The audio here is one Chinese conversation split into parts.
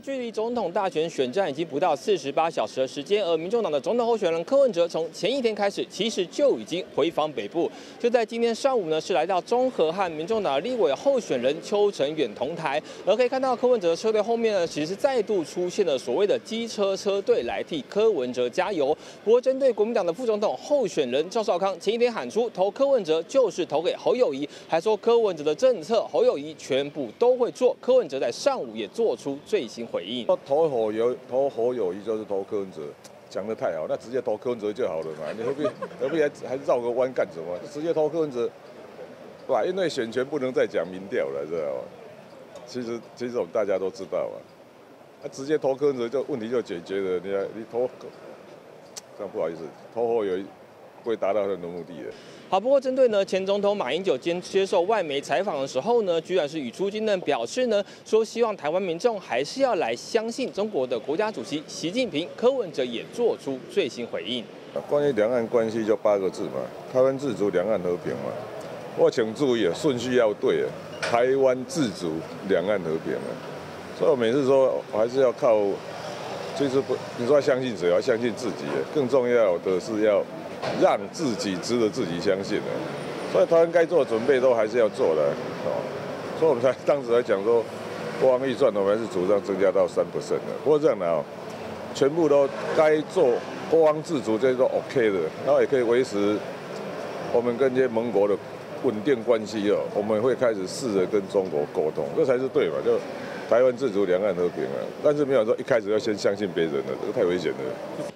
距离总统大选选战已经不到四十八小时的时间，而民众党的总统候选人柯文哲从前一天开始，其实就已经回访北部。就在今天上午呢，是来到中和和民众党立委候选人邱成远同台。而可以看到柯文哲的车队后面呢，其实是再度出现了所谓的机车车队来替柯文哲加油。不过，针对国民党的副总统候选人赵少康前一天喊出投柯文哲就是投给侯友谊，还说柯文哲的政策侯友谊全部都会做。柯文哲在上午也做出最新。回应投侯友投侯友谊就是投柯文哲，讲的太好，那直接投柯文哲就好了嘛，你何必何必还还绕个弯干什么？直接投柯文哲，对吧？因为选权不能再讲民调了，知道吗？其实其实我们大家都知道啊，他直接投柯文哲就问题就解决了，你你投，这样不好意思，投侯友谊。会达到很多目的的。好，不过针对呢前总统马英九接接受外媒采访的时候呢，居然是语出惊人，表示呢说希望台湾民众还是要来相信中国的国家主席习近平。柯文哲也做出最新回应。关于两岸关系就八个字嘛，台湾自主，两岸和平嘛。我请注意啊，顺序要对啊，台湾自主，两岸和平啊。所以我每次说，我还是要靠，就是不，你说要相信谁？要相信自己。更重要的是要。让自己值得自己相信的，所以他应该做的准备都还是要做的，哦，所以我们才当时来讲说，国防预算我们是主张增加到三不剩的。不过这样的哦，全部都该做国防自主，这些都 OK 的，然后也可以维持我们跟这些盟国的稳定关系哦。我们会开始试着跟中国沟通，这才是对嘛？就台湾自主，两岸和平啊。但是没有说一开始要先相信别人的，这个太危险了。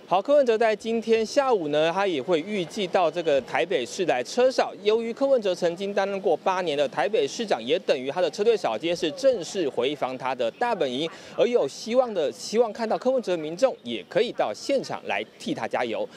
好，柯文哲在今天下午呢，他也会预计到这个台北市来车少。由于柯文哲曾经担任过八年的台北市长，也等于他的车队少，今天是正式回访他的大本营。而有希望的，希望看到柯文哲的民众也可以到现场来替他加油。